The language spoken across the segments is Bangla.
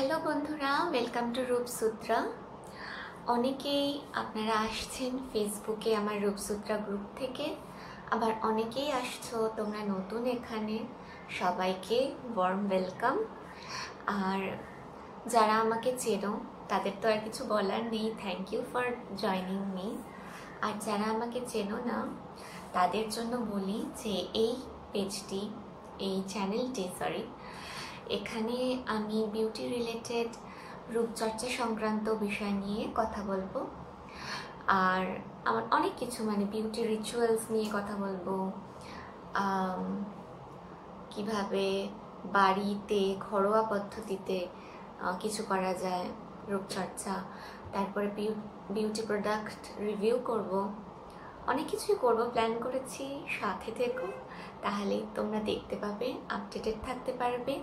হ্যালো বন্ধুরা ওয়েলকাম টু রূপসূত্রা অনেকেই আপনারা আসছেন ফেসবুকে আমার রূপসূত্রা গ্রুপ থেকে, আবার অনেকেই আসছো তোমরা নতুন এখানে, সবাইকে ওয়ার্ম ওয়েলকাম আর যারা আমাকে চেনো, তাদের তো আর কিছু বলার নেই thank you for joining me আর যারা আমাকে চেনো না, তাদের জন্য বলি যে এই পেজটি এই চ্যানেলটি সরি এখানে আমি বিউটি রিলেটেড রূপচর্চা সংক্রান্ত বিষয় নিয়ে কথা বলব। আর আমার অনেক কিছু মানে বিউটি রিচুয়ালস নিয়ে কথা বলব। কীভাবে বাড়িতে ঘরোয়া পদ্ধতিতে কিছু করা যায় রূপচর্চা। তারপরে বিউটি প্রোডাক্ট রিভিউ করব। অনেক কিছুই করব প্ল্যান করেছি, সাথে থেকো। তাহলে তোমরা দেখতে পাবে আপডেটেড থাকতে পারবে।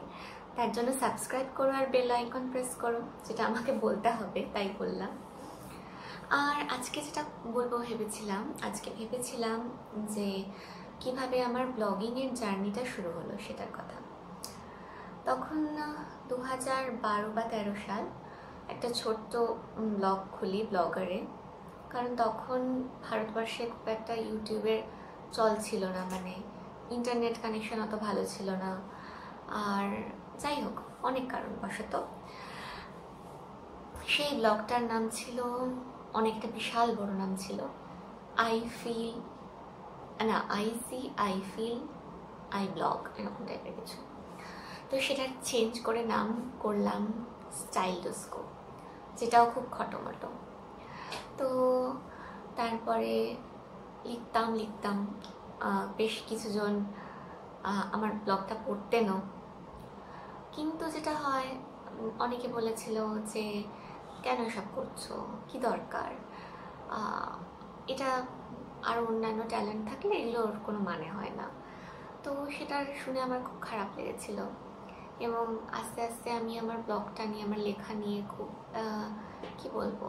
তার জন্য সাবস্ক্রাইব করো আর বেল আইকন প্রেস করো, যেটা আমাকে বলতে হবে, তাই বললাম। আর আজকে যেটা বলব ভেবেছিলাম, আজকে ভেবেছিলাম যে কীভাবে আমার ব্লগিংয়ের জার্নিটা শুরু হলো সেটার কথা। তখন দু হাজার বারো বা তেরো সাল একটা ছোট্ট ব্লগ খুলি ব্লগারে কারণ তখন ভারতবর্ষে খুব একটা ইউটিউবের চল ছিল না মানে ইন্টারনেট কানেকশন অত ভালো ছিল না। আর যাই হোক, অনেক কারণবশত। সেই ব্লগটার নাম ছিল, অনেকটা বিশাল বড় নাম ছিল আই ফিল না I see I feel I blog এরকম টাইপের কিছু। তো সেটা চেঞ্জ করে নাম করলাম স্টাইল ডোস্কো যেটাও খুব খটোমটো। তো তারপরে লিখতাম লিখতাম বেশ কিছুজন আমার ব্লগটা পড়তেনও। কিন্তু যেটা হয়, অনেকে বলেছিল যে, কেন সব করছ? কি দরকার? এটা আর অন্যান্য ট্যালেন্ট থাকলে এগুলোর কোনো মানে হয় না। তো সেটা শুনে আমার খুব খারাপ লেগেছিল। এবং আস্তে আস্তে আমি আমার ব্লগটা নিয়ে, আমার লেখা নিয়ে খুব কি বলব?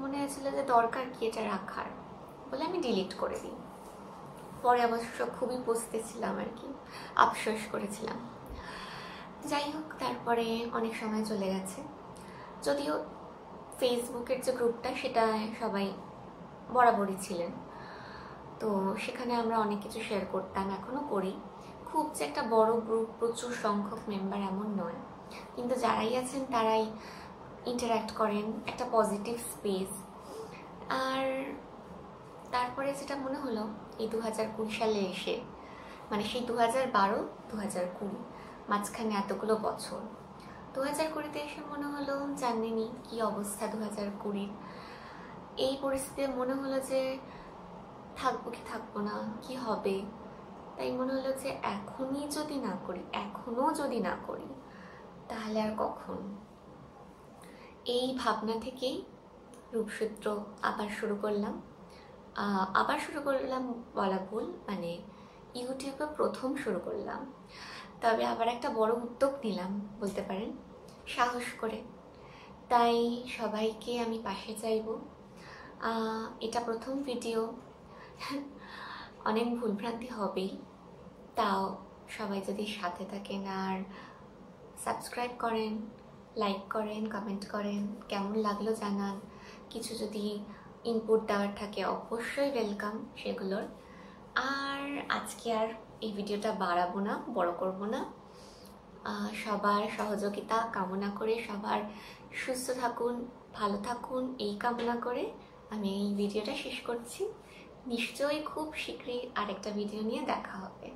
মনে হয়েছিল যে দরকার কি এটা রাখার বলে আমি ডিলিট করে দিই। পরে অবশ্য খুবই পস্তেছিলাম আর কি, আফসোস করেছিলাম। যাই হোক, তারপরে অনেক সময় চলে গেছে। যদিও ফেসবুকের যে গ্রুপটা, সেটা সবাই বরাবরই ছিলেন। তো সেখানে আমরা অনেক কিছু শেয়ার করতাম এখনও করি। খুব যে একটা বড় গ্রুপ প্রচুর সংখ্যক মেম্বার এমন নয়। কিন্তু যারাই আছেন, তারাই ইন্টারাক্ট করেন, একটা পজিটিভ স্পেস আর তারপরে যেটা মনে হলো, এই দু হাজার কুড়ি সালে এসে মানে সেই দু হাজার বারো দু হাজার কুড়ি মাঝখানে এতগুলো বছর। দু হাজার কুড়িতে এসে মনে হলো, জানেনি কি অবস্থা দু হাজার কুড়ির। এই পরিস্থিতিতে মনে হলো যে, থাকব কি থাকব না, কি হবে? তাই মনে হলো যে, এখনই যদি না করি, এখনও যদি না করি, তাহলে আর কখন? এই ভাবনা থেকেই রূপসূত্র আবার শুরু করলাম। আবার শুরু করলাম বলা ভুল মানে ইউটিউবে প্রথম শুরু করলাম। তবে আবার একটা বড় উদ্যোগ নিলাম, বলতে পারেন। সাহস করে। তাই সবাইকে আমি পাশে চাইব। এটা প্রথম ভিডিও। অনেক ভুলভ্রান্তি হবেই। তাও সবাই যদি সাথে থাকেন আর সাবস্ক্রাইব করেন, লাইক করেন, কমেন্ট করেন, কেমন লাগল জানান। কিছু যদি ইনপুট দেওয়ার থাকে, অবশ্যই ওয়েলকাম সেগুলোর। আর আজকে আর এই ভিডিওটা বাড়াবো না, বড় করব না। সবার সহযোগিতা কামনা করে সবার সুস্থ থাকুন, ভালো থাকুন, এই কামনা করে আমি এই ভিডিওটা শেষ করছি। নিশ্চয়ই খুব শীঘ্রই আরেকটা ভিডিও নিয়ে দেখা হবে।